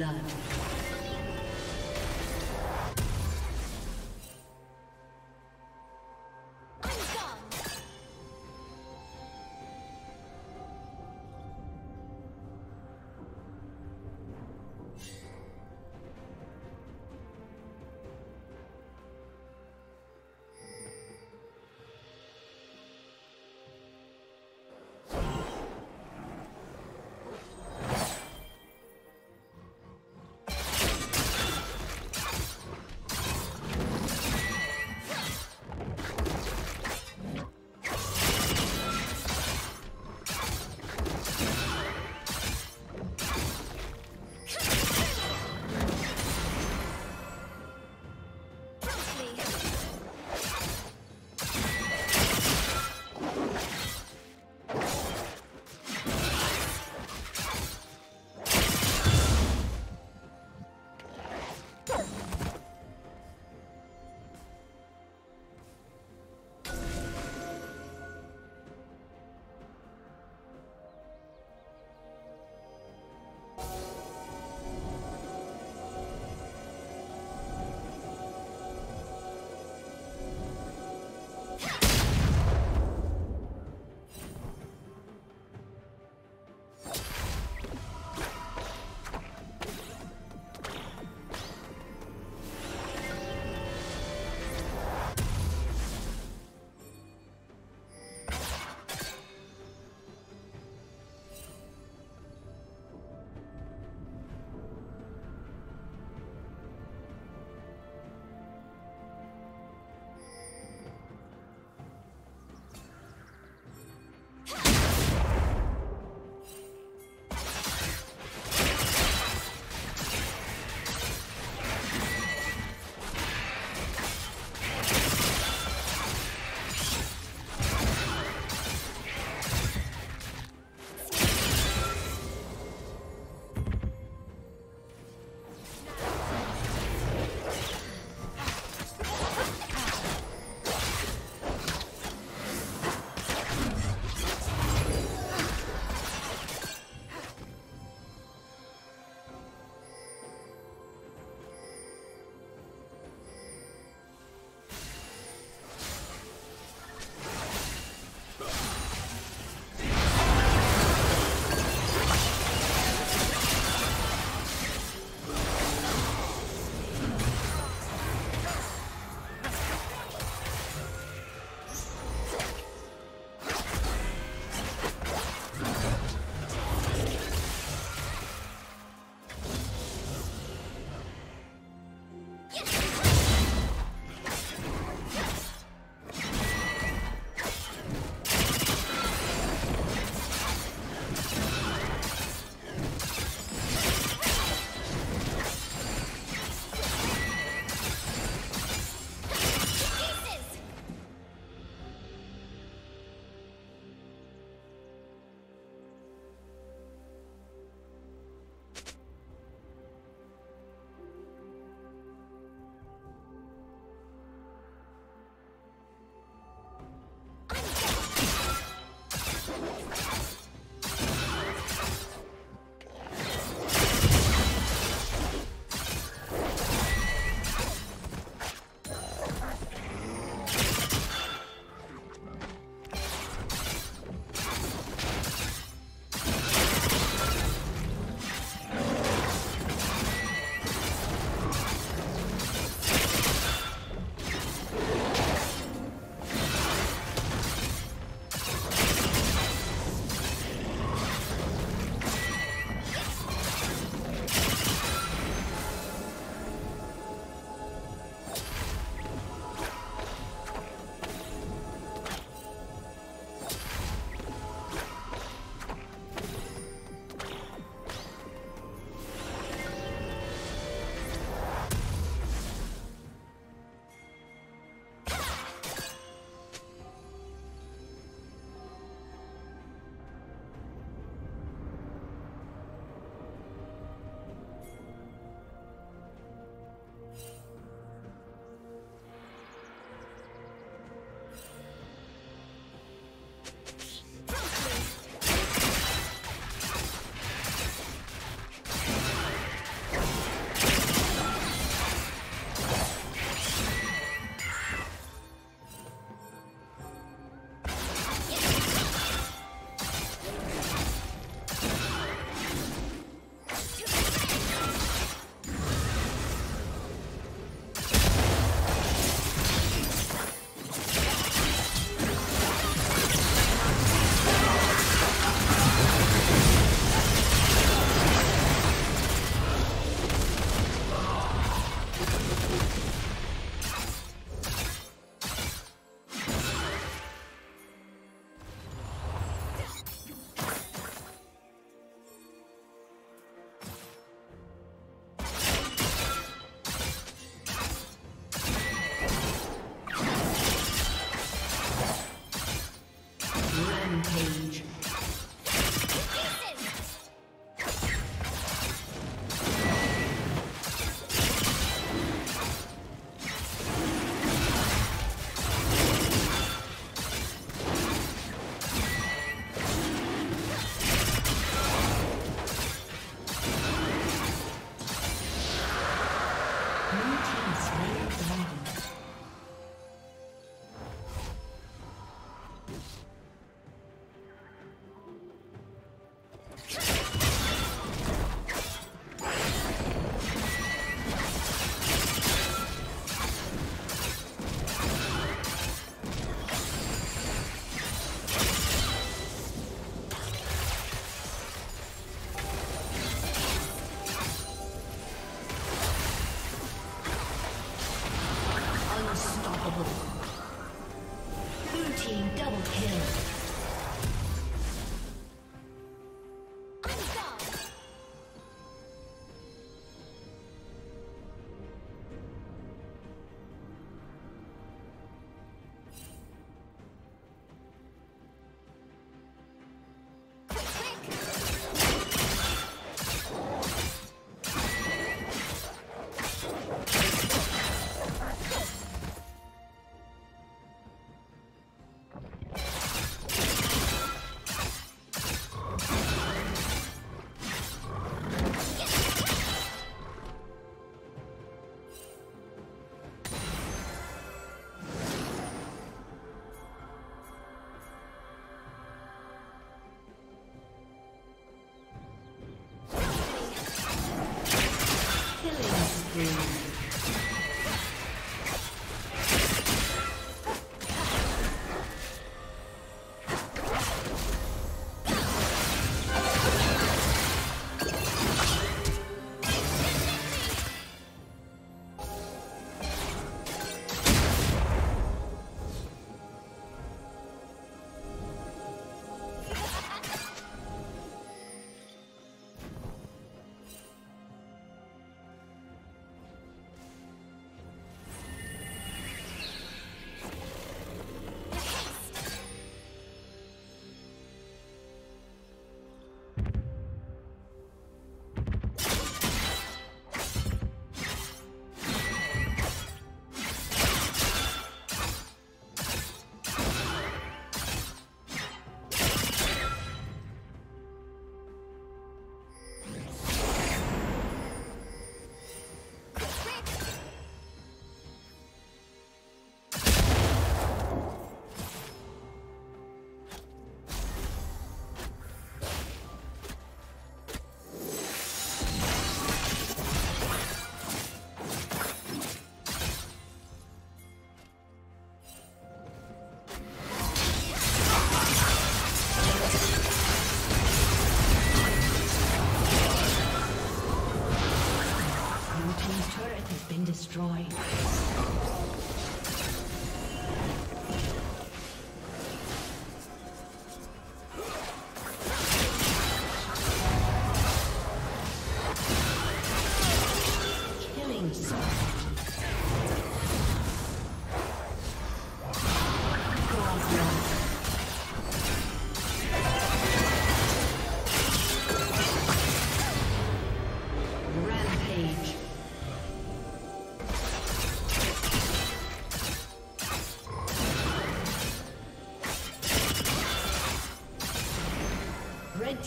blood.